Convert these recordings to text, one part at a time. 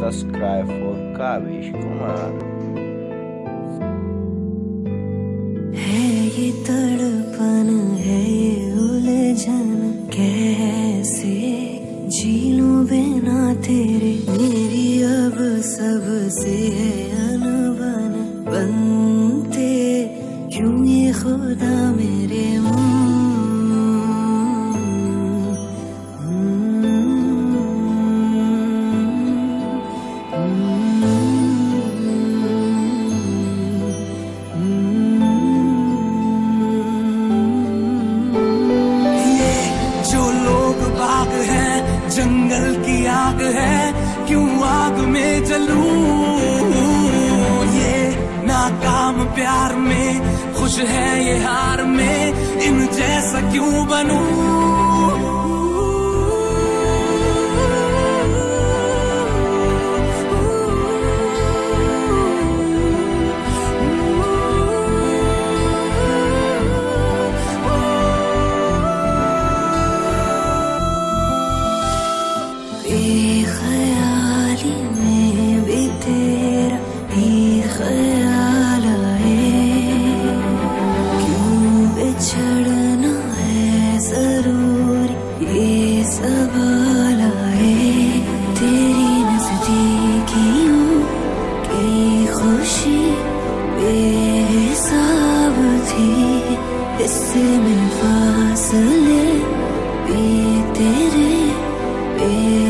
subscribe for Kavish Kumar. है ये तड़पन, है ये उलझन, कैसे जी लूँ बिना तेरे मेरी अब सबसे है अनबन, बनते क्यों ये खुदा मेरे मुँह जंगल की आग है, क्यों आग में जलू? ये नाकाम प्यार में, खुश है ये हार में, इन जैसा क्यों बेख्याली थी इसमें फासले भी तेरे बेमिसाल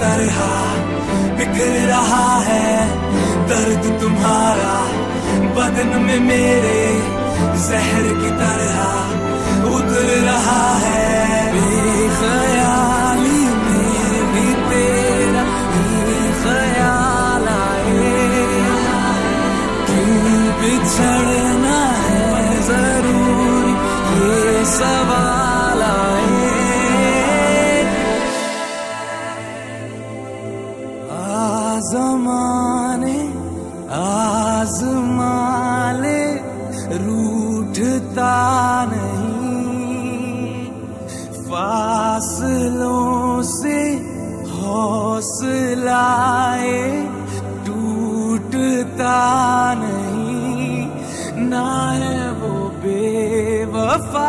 तरह बिखर रहा है। दर्द तुम्हारा बदन में मेरे जहर की तरह उतर रहा है। बेख्याली में भी तेरा ही ख्याल आए। क्यों बिछड़ना है ज़रूरी ये सवाल आए। आजमाले रूठता नहीं। फासलों से हौसलाए टूटता नहीं। ना है वो बेवफा